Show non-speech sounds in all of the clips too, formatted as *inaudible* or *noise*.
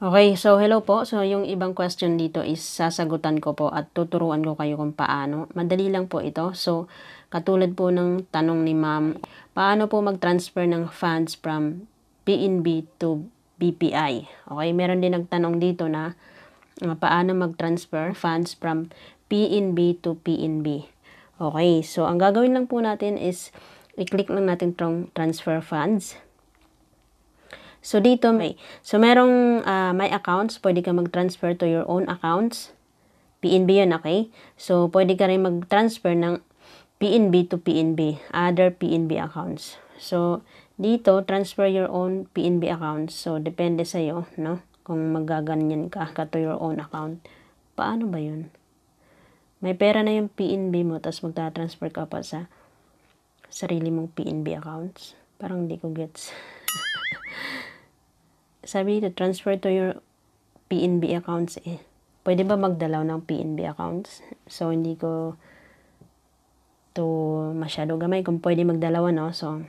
Okay, so hello po. So yung ibang question dito is sasagutan ko po at tuturuan ko kayo kung paano. Madali lang po ito. So katulad po ng tanong ni ma'am, paano po mag-transfer ng funds from PNB to BPI? Okay, meron din nagtanong dito na uh, paano mag-transfer funds from PNB to PNB. Okay, so ang gagawin lang po natin is i-click lang natin tong transfer funds. So, dito may, so merong uh, may accounts, pwede ka mag-transfer to your own accounts. PNB yun, okay? So, pwede ka rin mag-transfer ng PNB to PNB, other PNB accounts. So, dito, transfer your own PNB accounts. So, depende sa'yo, no? Kung magaganyan ka, ka to your own account. Paano ba yun? May pera na yung PNB mo, tapos magta-transfer ka pa sa sarili mong PNB accounts. Parang hindi ko gets. *laughs* sabi dito, transfer to your PNB accounts eh. Pwede ba magdalaw ng PNB accounts? So, hindi ko to masyado gamay kung pwede magdalawa, no? So,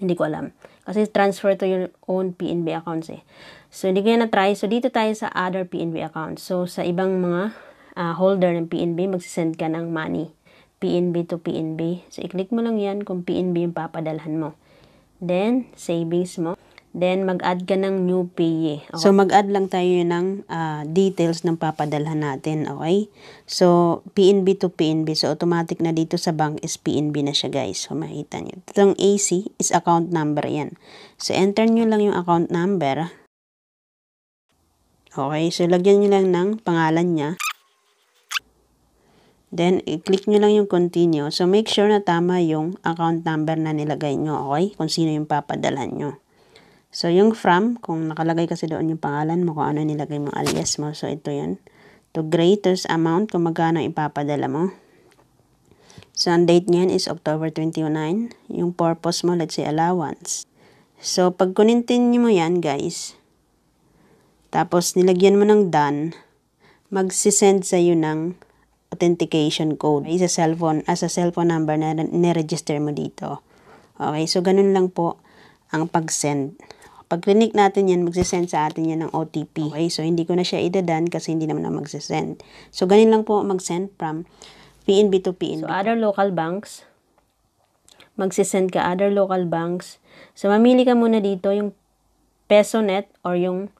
hindi ko alam. Kasi transfer to your own PNB accounts eh. So, hindi ko yan na-try. So, dito tayo sa other PNB accounts. So, sa ibang mga uh, holder ng PNB, magsisend ka ng money. PNB to PNB. So, i-click mo lang yan kung PNB yung papadalhan mo. Then, savings mo. Then, mag-add ka ng new payee. Okay? So, mag-add lang tayo ng uh, details ng papadalhan natin. Okay? So, PNB to PNB. So, automatic na dito sa bank is PNB na siya, guys. So, makita nyo. Itong AC is account number yan. So, enter nyo lang yung account number. Okay? So, lagyan nyo lang ng pangalan niya. Then, i-click nyo lang yung continue. So, make sure na tama yung account number na nilagay nyo, okay? Kung sino yung papadalhan nyo. So, yung from, kung nakalagay kasi doon yung pangalan mo, kung ano nilagay mo alias mo. So, ito yan. To greatest amount, kung magkano ipapadala mo. So, ang date niyan is October 29. Yung purpose mo, let's say allowance. So, pag kunintin mo yan, guys, tapos nilagyan mo ng done, magsisend sa iyo ng authentication code sa cellphone, as a cellphone number na niregister mo dito. Okay, so ganun lang po ang pag-send. Pag clinic natin yan, magsisend sa atin yan ng OTP. Okay, so hindi ko na siya idadan kasi hindi naman na magsisend. So, ganun lang po mag-send from PNB to PNB. So, other local banks, magsisend ka other local banks. So, mamili ka muna dito yung PesoNet or yung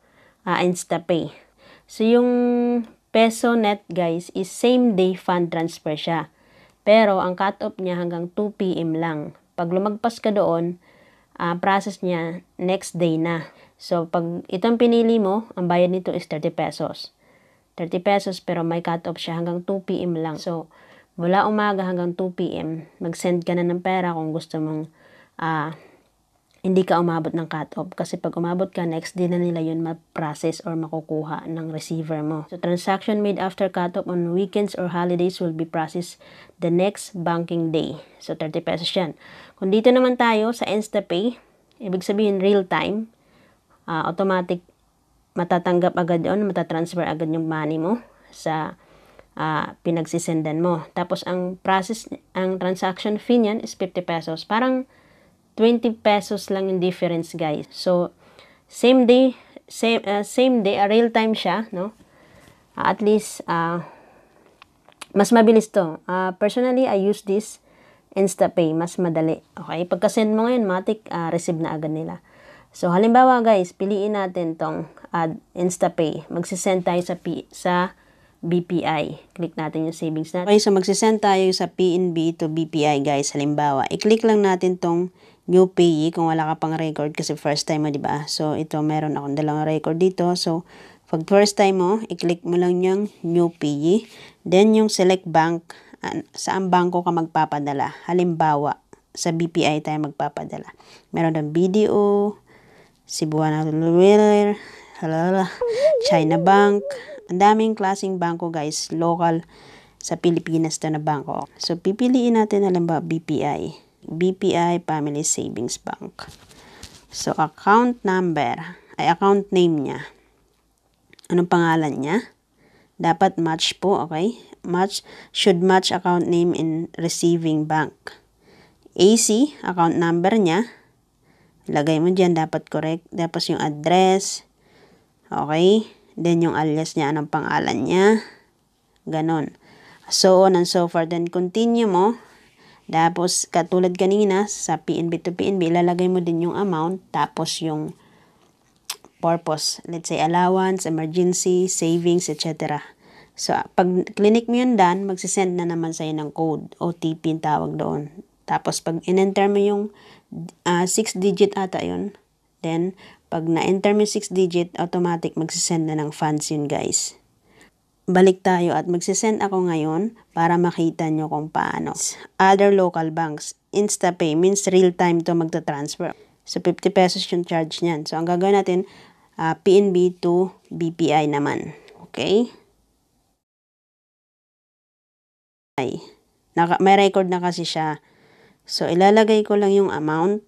uh, InstaPay. So, yung PesoNet, guys, is same day fund transfer siya. Pero, ang cut-off niya hanggang 2 p.m. lang. Pag lumagpas ka doon, uh, process niya next day na. So, pag itong pinili mo, ang bayad nito is 30 pesos. 30 pesos pero may cut-off siya hanggang 2 p.m. lang. So, mula umaga hanggang 2 p.m., mag-send ka na ng pera kung gusto mong uh, hindi ka umabot ng cut-off. Kasi pag umabot ka, next day na nila yun ma-process or makukuha ng receiver mo. So, transaction made after cut-off on weekends or holidays will be processed the next banking day. So, 30 pesos yan. Kung dito naman tayo sa InstaPay, ibig sabihin real time, uh, automatic matatanggap agad yon, matatransfer agad yung money mo sa uh, pinagsisendan mo. Tapos ang process, ang transaction fee niyan is 50 pesos. Parang 20 pesos lang yung difference, guys. So, same day, same, uh, same day, uh, real time siya, no? Uh, at least, uh, mas mabilis to. Uh, personally, I use this InstaPay, mas madali. Okay, pagka-send mo ngayon, matik, uh, receive na agad nila. So, halimbawa guys, piliin natin tong add InstaPay. Magsisend tayo sa, P sa BPI. Click natin yung savings natin. Okay, so magsisend tayo sa PNB to BPI guys. Halimbawa, i-click lang natin tong new payee kung wala ka pang record kasi first time mo, di ba? So, ito, meron akong dalawang record dito. So, pag first time mo, i-click mo lang yung new payee. Then, yung select bank saan bangko ka magpapadala. Halimbawa, sa BPI tayo magpapadala. Meron ng BDO, Cebuana Rural, China Bank. Ang daming klaseng bangko guys, local sa Pilipinas to na bangko. So, pipiliin natin halimbawa BPI. BPI Family Savings Bank. So, account number, ay account name niya. Anong pangalan niya? Dapat match po, okay? match should match account name in receiving bank. AC, account number niya. Lagay mo dyan, dapat correct. Tapos yung address. Okay? Then yung alias niya, anong pangalan niya. Ganon. So on and so forth. Then continue mo. Tapos, katulad kanina, sa PNB to PNB, ilalagay mo din yung amount. Tapos yung purpose. Let's say allowance, emergency, savings, etc. So, pag clinic mo yun done, magsisend na naman sa'yo ng code. OTP tawag doon. Tapos, pag in-enter mo yung 6-digit uh, ata yun, then, pag na-enter mo 6 digit, automatic magsisend na ng funds yun guys. Balik tayo at magsisend ako ngayon para makita nyo kung paano. Other local banks, InstaPay means real time to magta-transfer. So 50 pesos yung charge niyan. So ang gagawin natin, uh, ah, PNB to BPI naman. Okay? Ay, naka, may record na kasi siya. So ilalagay ko lang yung amount.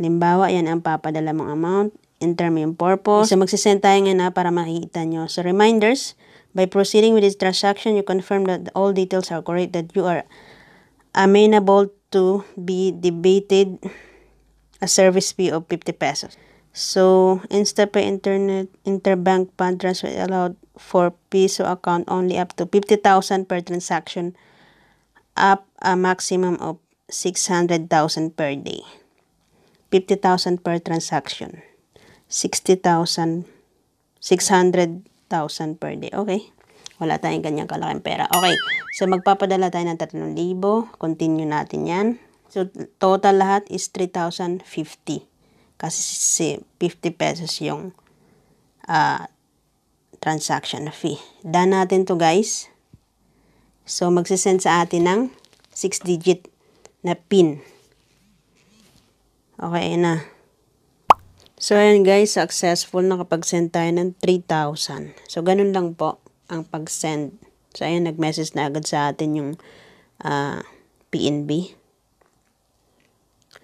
Limbawa, yan ang papadala mong amount enter mo yung purpose. So, magsisend tayo nga na para makikita nyo. So, reminders, by proceeding with this transaction, you confirm that all details are correct, that you are amenable to be debated a service fee of 50 pesos. So, InstaPay Internet Interbank Fund Transfer allowed for peso account only up to 50,000 per transaction up a maximum of 600,000 per day. 50,000 per transaction. 60,000, 600,000 per day. Okay? Wala tayong ganyang kalaking pera. Okay. So, magpapadala tayo ng 3,000. Continue natin yan. So, total lahat is 3,050. Kasi 50 pesos yung uh, transaction fee. Done natin to guys. So, magsisend sa atin ng 6-digit na PIN. Okay na. So, ayan guys, successful nakapag-send tayo ng 3,000. So, ganun lang po ang pag-send. So, ayan, nag-message na agad sa atin yung uh, ah, PNB.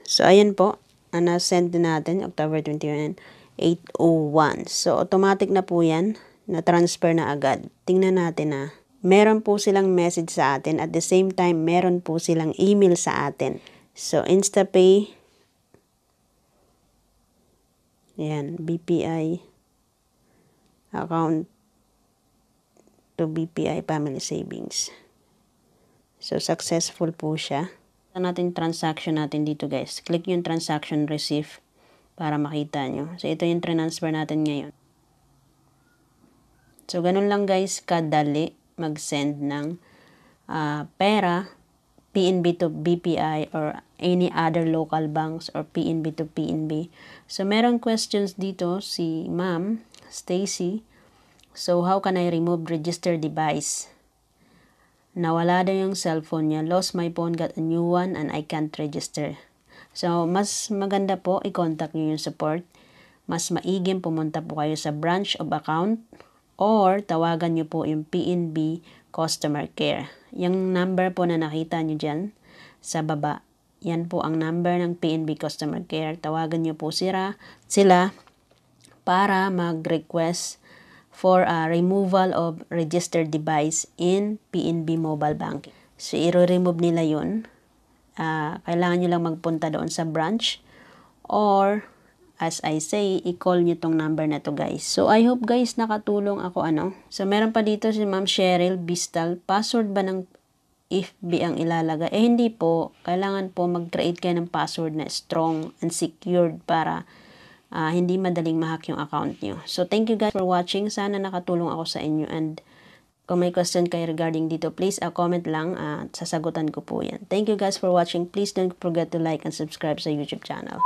So, ayan po, ang na-send natin, October 21, 801. So, automatic na po yan, na-transfer na agad. Tingnan natin na. Meron po silang message sa atin. At the same time, meron po silang email sa atin. So, InstaPay, Ayan, BPI account to BPI Family Savings. So, successful po siya. Ito natin transaction natin dito guys. Click yung transaction receive para makita nyo. So, ito yung transfer natin ngayon. So, ganun lang guys kadali mag-send ng uh, pera PNB to BPI or any other local banks or PNB to PNB. So, meron questions dito si Ma'am Stacy. So, how can I remove registered device? Nawala daw yung cellphone niya. Lost my phone, got a new one, and I can't register. So, mas maganda po i-contact niyo yung support. Mas maigim pumunta po kayo sa branch of account or tawagan niyo po yung PNB customer care. Yung number po na nakita nyo dyan sa baba, yan po ang number ng PNB Customer Care. Tawagan nyo po sila, sila para mag-request for a removal of registered device in PNB Mobile Banking. So, i-remove nila yun. Uh, kailangan nyo lang magpunta doon sa branch or as I say, i-call nyo tong number na to guys. So, I hope guys nakatulong ako ano. So, meron pa dito si Ma'am Cheryl Bistal. Password ba ng FB ang ilalagay? Eh, hindi po. Kailangan po mag-create kayo ng password na strong and secured para uh, hindi madaling mahack yung account nyo. So, thank you guys for watching. Sana nakatulong ako sa inyo and kung may question kayo regarding dito, please uh, comment lang at uh, sasagutan ko po yan. Thank you guys for watching. Please don't forget to like and subscribe sa YouTube channel.